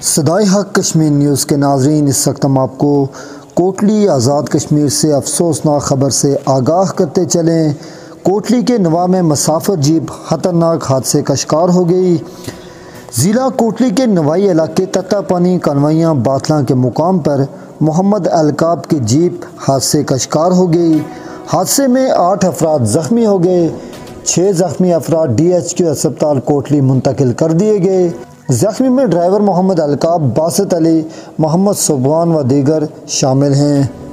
सदाई हक कश्मीर न्यूज़ के नाजरीन, इस वक्त हम आपको कोटली आज़ाद कश्मीर से अफसोसनाक खबर से आगाह करते चलें। कोटली के नवा में मसाफर जीप ख़तरनाक हादसे का शिकार हो गई। ज़िला कोटली के नवाई इलाके तत्ता पानी कन्वैया बातला के मुकाम पर मोहम्मद अलकाब की जीप हादसे का शिकार हो गई। हादसे में आठ अफराद ज़ख्मी हो गए। छः ज़ख्मी अफराद डी एच क्यू अस्पताल कोटली मुंतकिल कर दिए गए। जख्मी में ड्राइवर मोहम्मद अलकाब बासत अली मोहम्मद सुबहान व दीगर शामिल हैं।